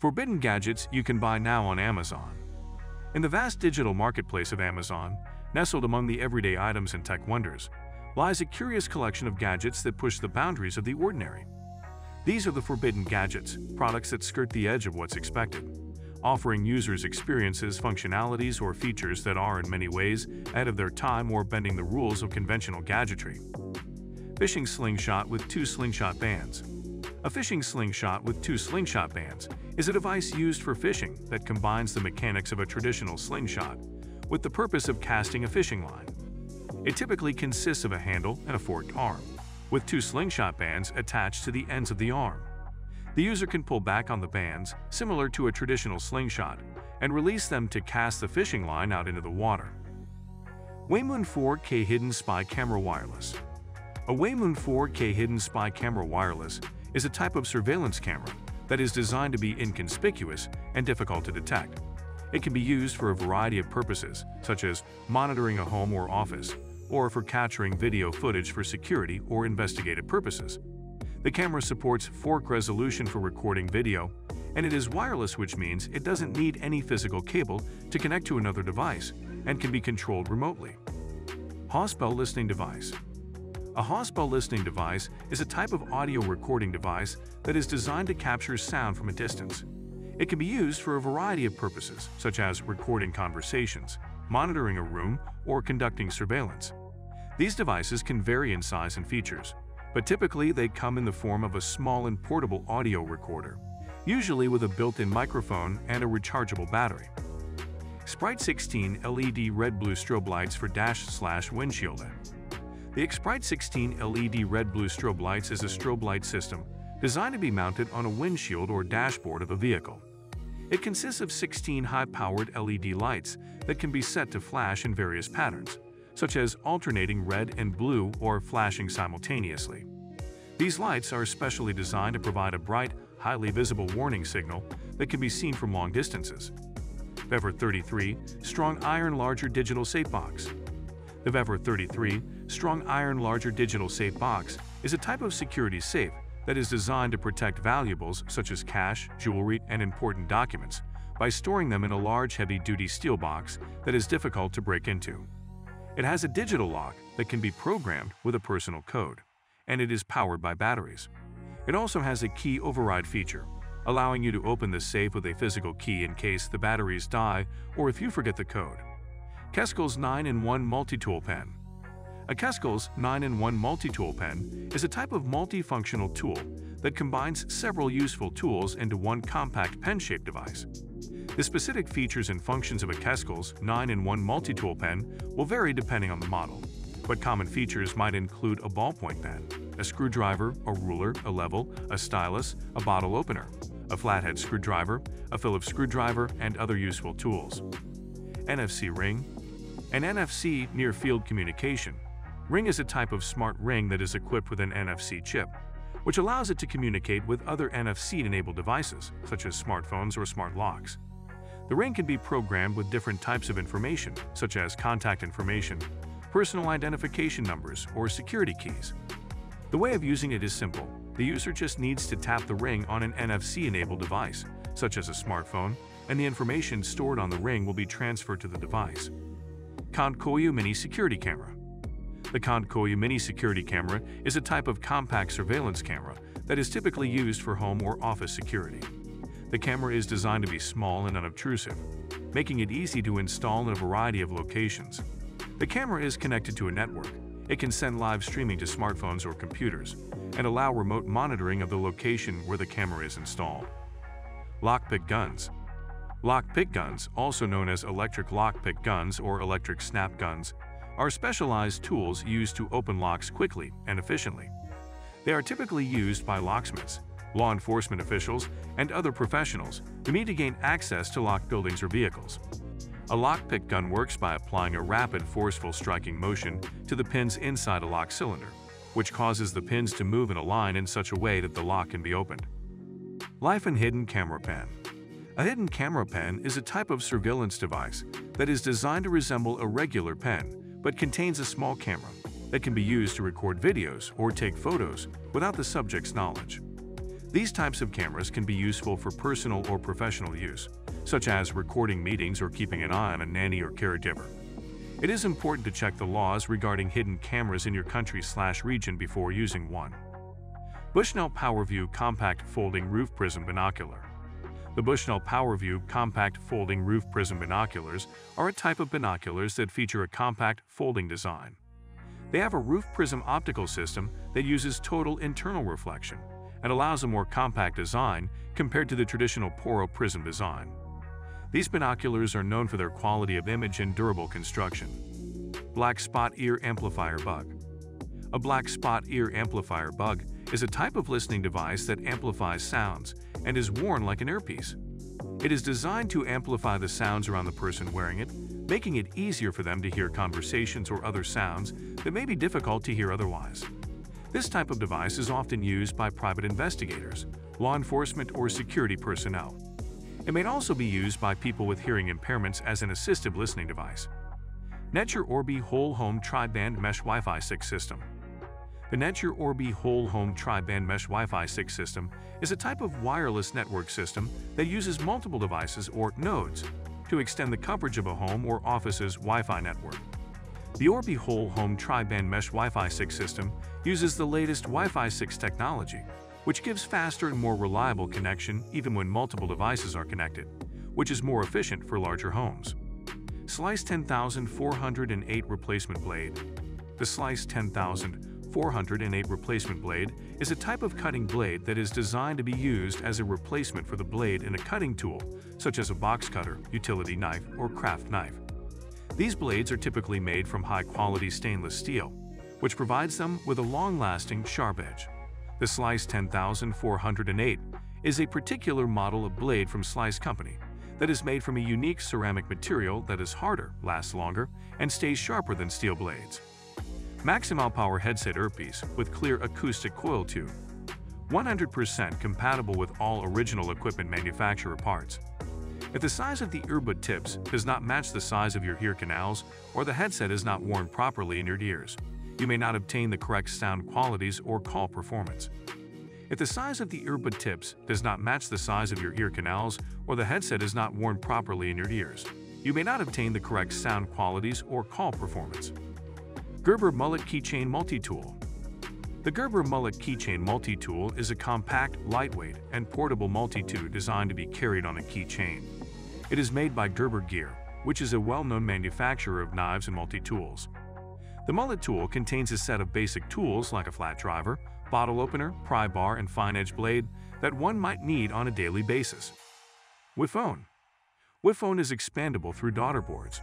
Forbidden gadgets you can buy now on Amazon. In the vast digital marketplace of Amazon, nestled among the everyday items and tech wonders, lies a curious collection of gadgets that push the boundaries of the ordinary. These are the forbidden gadgets, products that skirt the edge of what's expected, offering users experiences, functionalities, or features that are in many ways ahead of their time or bending the rules of conventional gadgetry. Fishing slingshot with two slingshot bands. A fishing slingshot with two slingshot bands is a device used for fishing that combines the mechanics of a traditional slingshot with the purpose of casting a fishing line. It typically consists of a handle and a forked arm, with two slingshot bands attached to the ends of the arm. The user can pull back on the bands, similar to a traditional slingshot, and release them to cast the fishing line out into the water. Waymoon 4K Hidden Spy Camera Wireless a Waymoon 4K Hidden Spy Camera Wireless is a type of surveillance camera that is designed to be inconspicuous and difficult to detect. It can be used for a variety of purposes, such as monitoring a home or office, or for capturing video footage for security or investigative purposes. The camera supports 4K resolution for recording video, and it is wireless which means it doesn't need any physical cable to connect to another device and can be controlled remotely. Hospel Listening Device a Hospel listening device is a type of audio recording device that is designed to capture sound from a distance. It can be used for a variety of purposes, such as recording conversations, monitoring a room, or conducting surveillance. These devices can vary in size and features, but typically they come in the form of a small and portable audio recorder, usually with a built-in microphone and a rechargeable battery. Xprite 16 LED red-blue strobe lights for dash slash windshield the Xprite 16 LED red-blue strobe lights is a strobe light system designed to be mounted on a windshield or dashboard of a vehicle. It consists of 16 high-powered LED lights that can be set to flash in various patterns, such as alternating red and blue or flashing simultaneously. These lights are specially designed to provide a bright, highly visible warning signal that can be seen from long distances. Vevor 33 Strong Iron Larger Digital Safe Box The Vevor 33 Strong Iron Larger Digital Safe Box is a type of security safe that is designed to protect valuables such as cash, jewelry, and important documents by storing them in a large heavy-duty steel box that is difficult to break into. It has a digital lock that can be programmed with a personal code, and it is powered by batteries. It also has a key override feature, allowing you to open the safe with a physical key in case the batteries die or if you forget the code. Kesko's 9-in-1 Multi-Tool Pen a Kesko's 9-in-1 multi-tool pen is a type of multifunctional tool that combines several useful tools into one compact pen-shaped device. The specific features and functions of a Kesko's 9-in-1 multi-tool pen will vary depending on the model, but common features might include a ballpoint pen, a screwdriver, a ruler, a level, a stylus, a bottle opener, a flathead screwdriver, a Phillips screwdriver, and other useful tools. NFC ring An NFC near-field communication Ring is a type of smart ring that is equipped with an NFC chip, which allows it to communicate with other NFC-enabled devices, such as smartphones or smart locks. The ring can be programmed with different types of information, such as contact information, personal identification numbers, or security keys. The way of using it is simple. The user just needs to tap the ring on an NFC-enabled device, such as a smartphone, and the information stored on the ring will be transferred to the device. Kontkoyu Mini Security Camera the Kontkoyu Mini Security Camera is a type of compact surveillance camera that is typically used for home or office security. The camera is designed to be small and unobtrusive, making it easy to install in a variety of locations. The camera is connected to a network. It can send live streaming to smartphones or computers and allow remote monitoring of the location where the camera is installed. Lockpick Guns Lockpick guns, also known as electric lockpick guns or electric snap guns, are specialized tools used to open locks quickly and efficiently. They are typically used by locksmiths, law enforcement officials, and other professionals who need to gain access to locked buildings or vehicles. A lockpick gun works by applying a rapid, forceful striking motion to the pins inside a lock cylinder, which causes the pins to move in a line in such a way that the lock can be opened. Life and Hidden Camera Pen A hidden camera pen is a type of surveillance device that is designed to resemble a regular pen but contains a small camera that can be used to record videos or take photos without the subject's knowledge. These types of cameras can be useful for personal or professional use, such as recording meetings or keeping an eye on a nanny or caregiver. It is important to check the laws regarding hidden cameras in your country slash region before using one. Bushnell PowerView Compact Folding Roof Prism Binocular The Bushnell PowerView Compact Folding Roof Prism Binoculars are a type of binoculars that feature a compact folding design. They have a roof prism optical system that uses total internal reflection and allows a more compact design compared to the traditional Poro prism design. These binoculars are known for their quality of image and durable construction. Black Spot Ear Amplifier Bug A black spot ear amplifier bug is a type of listening device that amplifies sounds and is worn like an earpiece. It is designed to amplify the sounds around the person wearing it, making it easier for them to hear conversations or other sounds that may be difficult to hear otherwise. This type of device is often used by private investigators, law enforcement, or security personnel. It may also be used by people with hearing impairments as an assistive listening device. Netgear Orbi Whole Home Tri-Band Mesh Wi-Fi 6 System The Netgear Orbi Whole Home Tri-Band Mesh Wi-Fi 6 system is a type of wireless network system that uses multiple devices or nodes to extend the coverage of a home or office's Wi-Fi network. The Orbi Whole Home Tri-Band Mesh Wi-Fi 6 system uses the latest Wi-Fi 6 technology, which gives faster and more reliable connection even when multiple devices are connected, which is more efficient for larger homes. Slice 10408 Replacement Blade The Slice 10408 replacement blade is a type of cutting blade that is designed to be used as a replacement for the blade in a cutting tool, such as a box cutter, utility knife, or craft knife. These blades are typically made from high-quality stainless steel, which provides them with a long-lasting, sharp edge. The Slice 10408 is a particular model of blade from Slice Company that is made from a unique ceramic material that is harder, lasts longer, and stays sharper than steel blades. Maximal Power Headset Earpiece with clear acoustic coil tube. 100% compatible with all original equipment manufacturer parts. If the size of the earbud tips does not match the size of your ear canals or the headset is not worn properly in your ears, you may not obtain the correct sound qualities or call performance. If the size of the earbud tips does not match the size of your ear canals or the headset is not worn properly in your ears, you may not obtain the correct sound qualities or call performance. Gerber Mullet Keychain Multi-Tool The Gerber Mullet Keychain Multi-Tool is a compact, lightweight, and portable multi-tool designed to be carried on a keychain. It is made by Gerber Gear, which is a well-known manufacturer of knives and multi-tools. The mullet tool contains a set of basic tools like a flat driver, bottle opener, pry bar, and fine edge blade that one might need on a daily basis. Wiphone Wiphone is expandable through daughter boards.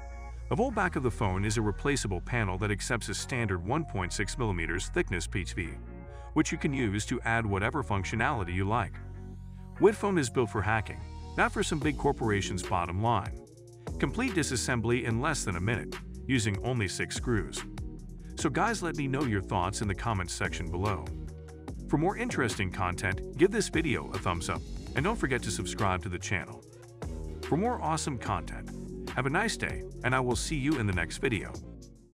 The whole back of the phone is a replaceable panel that accepts a standard 1.6mm thickness PHV, which you can use to add whatever functionality you like. Wiphone is built for hacking, not for some big corporation's bottom line. Complete disassembly in less than a minute, using only six screws. So guys let me know your thoughts in the comments section below. For more interesting content, give this video a thumbs up and don't forget to subscribe to the channel. For more awesome content, have a nice day and I will see you in the next video.